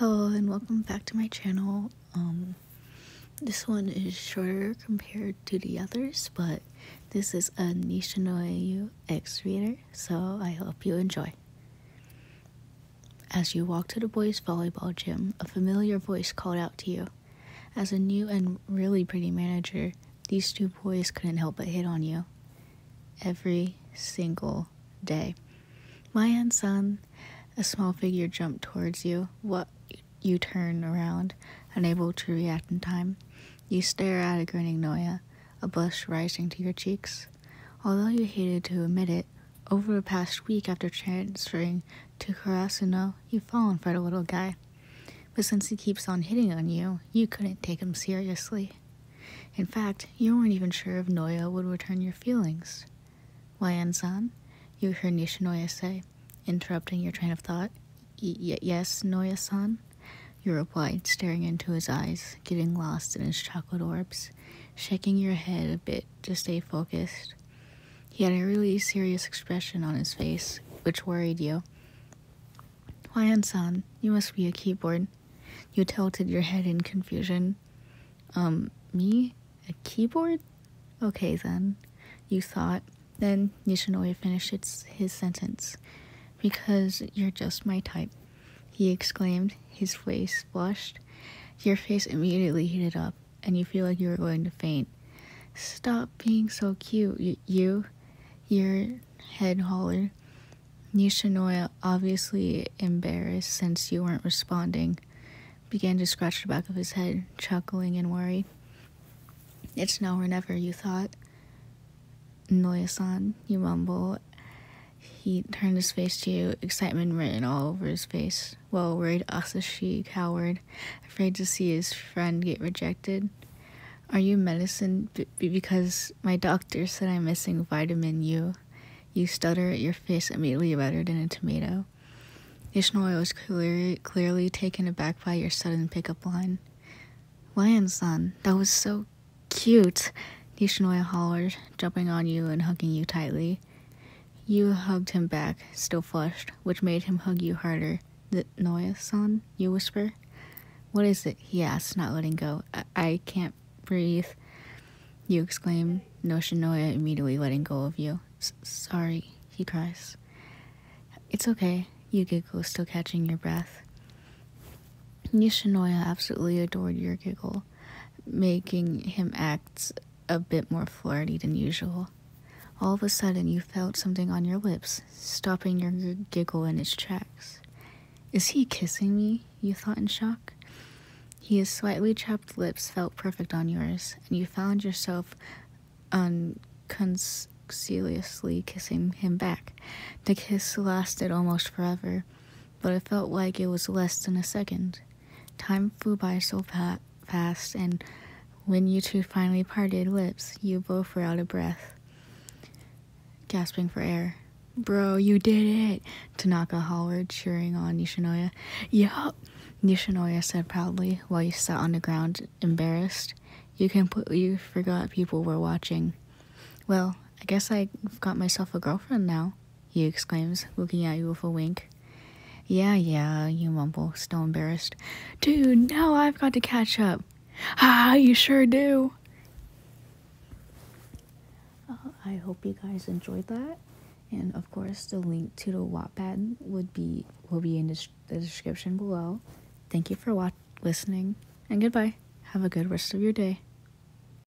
Hello and welcome back to my channel. Um, this one is shorter compared to the others, but this is a Nishinoya X reader, so I hope you enjoy. As you walk to the boys' volleyball gym, a familiar voice called out to you. As a new and really pretty manager, these two boys couldn't help but hit on you. Every single day. Mayan-san, a small figure jumped towards you. What you turn around, unable to react in time. You stare at a grinning Noya, a blush rising to your cheeks. Although you hated to admit it, over the past week after transferring to Karasuno, you've fallen for the little guy. But since he keeps on hitting on you, you couldn't take him seriously. In fact, you weren't even sure if Noya would return your feelings. Wayan-san, you heard Nishinoya say, interrupting your train of thought. yes, Noya-san? You replied, staring into his eyes, getting lost in his chocolate orbs, shaking your head a bit to stay focused. He had a really serious expression on his face, which worried you. Wayan-san, you must be a keyboard. You tilted your head in confusion. Um, me? A keyboard? Okay then, you thought. Then Nishinoya finished his sentence. Because you're just my type he exclaimed, his face flushed. Your face immediately heated up, and you feel like you are going to faint. Stop being so cute, y you. Your head hollered. Nishinoya, obviously embarrassed since you weren't responding, began to scratch the back of his head, chuckling and worried. It's now or never, you thought. Noya-san, you mumble he turned his face to you, excitement written all over his face. Well, worried us as she cowered, afraid to see his friend get rejected. Are you medicine? B because my doctor said I'm missing vitamin U. You stutter, at your face immediately redder than a tomato. Nishinoya was clearly, clearly taken aback by your sudden pickup line. Lion-san, that was so cute, Nishinoya hollered, jumping on you and hugging you tightly. You hugged him back, still flushed, which made him hug you harder. The Noya-san, you whisper. What is it? he asks, not letting go. I, I can't breathe. You exclaim, Nishinoya immediately letting go of you. Sorry, he cries. It's okay, you giggle, still catching your breath. Nishinoya absolutely adored your giggle, making him act a bit more flirty than usual. All of a sudden, you felt something on your lips, stopping your giggle in its tracks. Is he kissing me? You thought in shock. His slightly chapped lips felt perfect on yours, and you found yourself unconcealiously kissing him back. The kiss lasted almost forever, but it felt like it was less than a second. Time flew by so fast, and when you two finally parted lips, you both were out of breath gasping for air. Bro, you did it! Tanaka hollered, cheering on Nishinoya. Yup, Nishinoya said proudly while he sat on the ground, embarrassed. You completely forgot people were watching. Well, I guess I've got myself a girlfriend now, he exclaims, looking at you with a wink. Yeah, yeah, you mumble, still embarrassed. Dude, now I've got to catch up. Ah, you sure do. I hope you guys enjoyed that. And of course, the link to the Wattpad would be will be in the, description below. Thank you for watch listening, and goodbye. Have a good rest of your day.